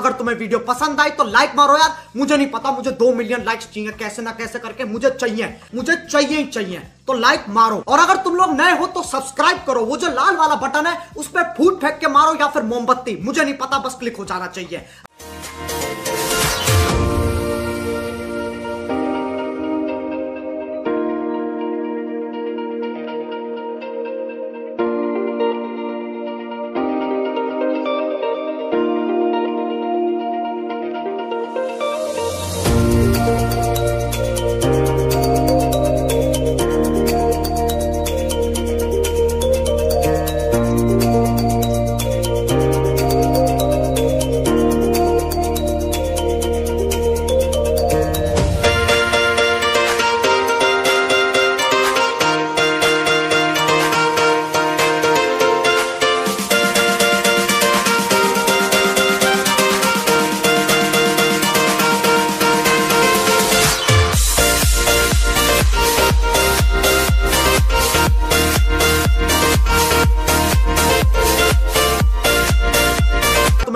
अगर तुम्हें वीडियो पसंद आई तो लाइक मारो यार। मुझे नहीं पता, मुझे दो मिलियन लाइक्स चाहिए, कैसे ना कैसे करके मुझे चाहिए। मुझे चाहिए ही चाहिए तो लाइक मारो। और अगर तुम लोग नए हो तो सब्सक्राइब करो। वो जो लाल वाला बटन है, उस पर फूट फेंक के मारो या फिर मोमबत्ती। मुझे नहीं पता, बस क्लिक हो जाना चाहिए।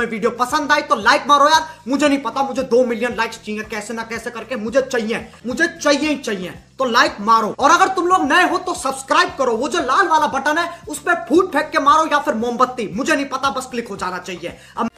तुम्हें वीडियो पसंद आई तो लाइक मारो यार। मुझे नहीं पता, मुझे दो मिलियन लाइक्स चाहिए, कैसे ना कैसे करके मुझे चाहिए। मुझे चाहिए ही चाहिए तो लाइक मारो। और अगर तुम लोग नए हो तो सब्सक्राइब करो। वो जो लाल वाला बटन है, उस पर फूट फेंक के मारो या फिर मोमबत्ती। मुझे नहीं पता, बस क्लिक हो जाना चाहिए। अब